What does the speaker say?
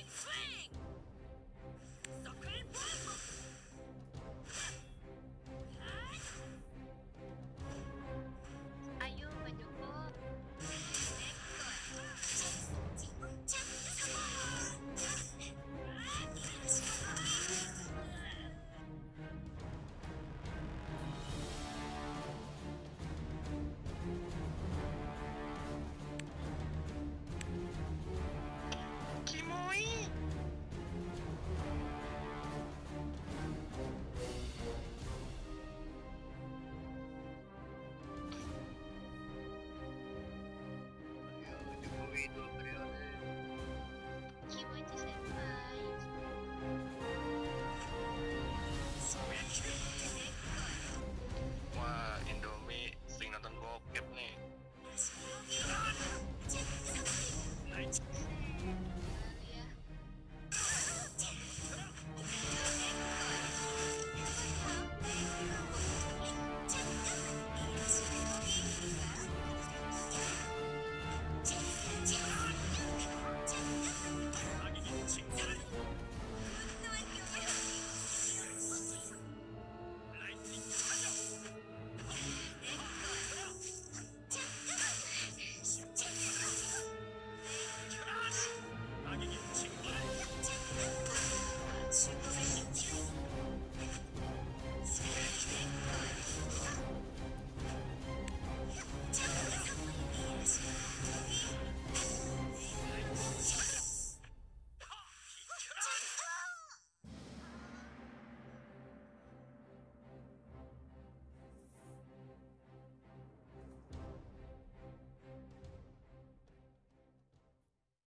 Insane! i'm going Pokémon.